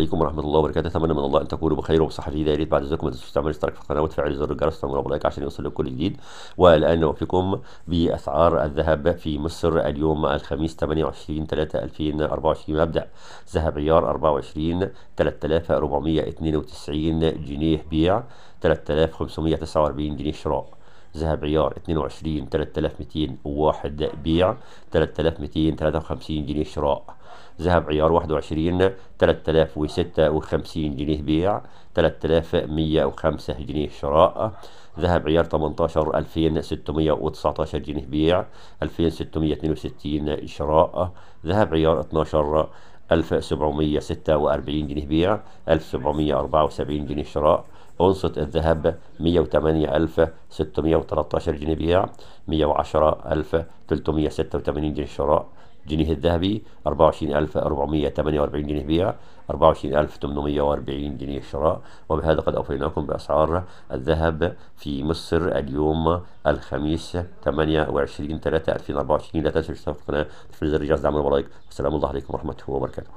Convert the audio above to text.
عليكم ورحمة الله وبركاته. أتمنى من الله أن تكونوا بخير وبصحة جيدة. يا ريت بعد ذلك ما تنسوش تعملوا اشتراك في القناة وتفعلوا زر الجرس. وتعملوا لايك عشان يوصل لكم كل جديد. والآن نوفيكم بأسعار الذهب في مصر اليوم الخميس 28 3 2024 مبدأ ذهب عيار 24 3492 جنيه بيع 3549 جنيه شراء. ذهب عيار 22 3201 بيع 3253 جنيه شراء. ذهب عيار 21 3056 جنيه بيع 3105 جنيه شراء. ذهب عيار 18 2619 جنيه بيع 2662 شراء. ذهب عيار 12 1746 جنيه بيع 1774 جنيه شراء. أونصة الذهب 108613 جنيه بيع 110386 جنيه شراء. جنيه الذهبي 24448 جنيه بيع 24840 جنيه شراء. وبهذا قد أوفيناكم بأسعار الذهب في مصر اليوم الخميس 28 3 2024 لا تنسوا الاشتراك في القناة تفعيل زر الجرس دعمنا ولايك والسلام الله عليكم ورحمة الله وبركاته